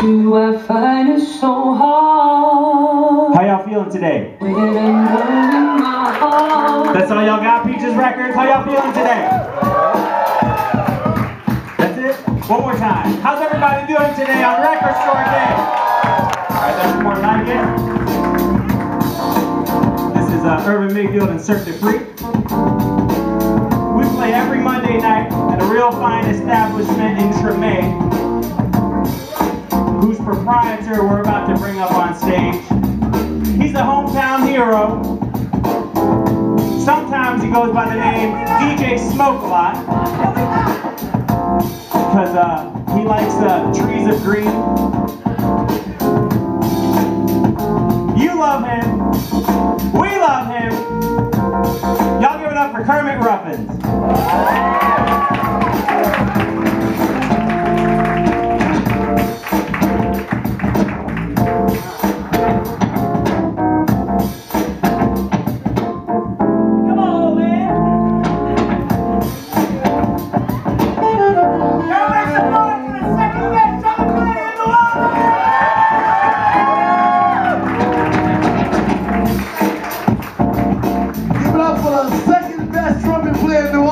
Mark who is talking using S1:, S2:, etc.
S1: do I find it so hard?
S2: How y'all feeling today?
S1: When I'm in my heart.
S2: That's all y'all got, Peaches Records? How y'all feeling today? That's it? One more time. How's everybody doing today on Record Store Day? Alright, that's more like it. This is uh, Urban Mayfield and Cirque du Freak. We play every Monday night at a real fine establishment in Treme, whose proprietor we're about to bring up on stage. He's a hometown hero. Sometimes he goes by the name DJ Smoke a lot. Because uh, he likes uh, trees of green. You love him. We love him. Y'all give it up for Kermit Ruffins. the second best trumpet player in New